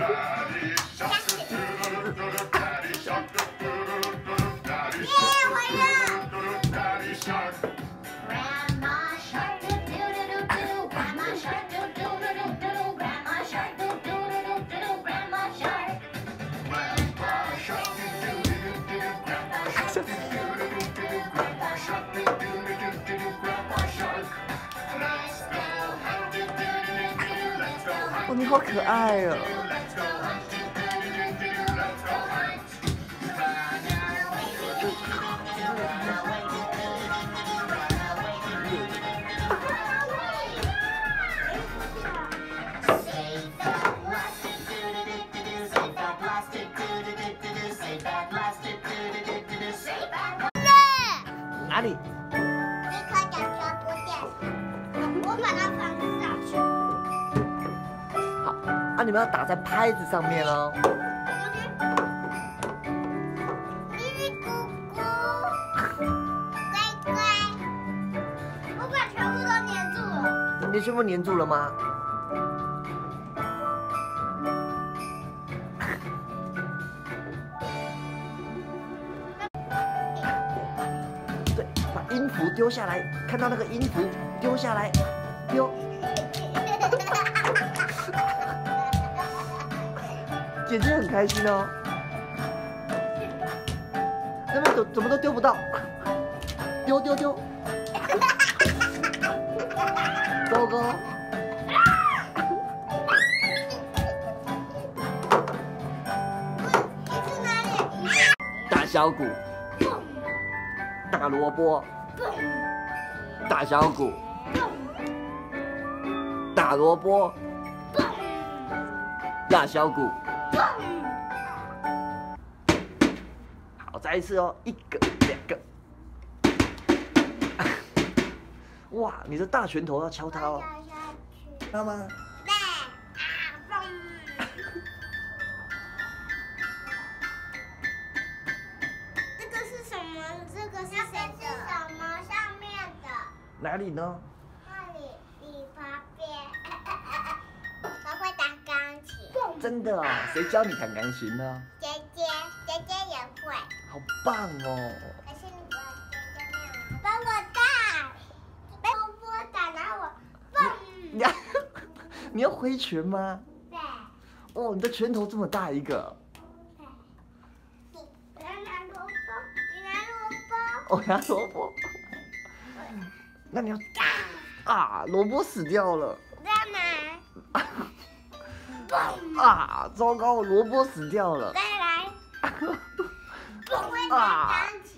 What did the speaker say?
哦，你好可爱哦！哪里？一颗小球不见，我把它放上去。好，啊，你们要打在拍子上面哦。咪咪咕咕，乖乖，我把全部都粘住了。你全部粘住了吗？音符丢下来，看到那个音符丢下来，丢。姐姐很开心哦。那么怎怎么都丢不到，丢丢丢，糟糕。你是哪里？大小鼓，大萝卜，大小鼓，大萝卜，大小鼓。好，再一次哦，一个，两个。哇，你的大拳头要敲它哦。知道吗？哪里呢？那里，你旁边。我会打钢琴。真的啊、谁教你弹钢琴呢？姐姐，姐姐也会。好棒哦！可是你我姐姐没有帮我打，帮我打，然后我蹦。你要 你要挥拳吗？对。哦，你的拳头这么大一个，你拿萝卜，你拿萝卜。哦，拿萝卜。那你要啊，萝卜死掉了再来，啊！糟糕，萝卜死掉了再来，不会打钢琴哦。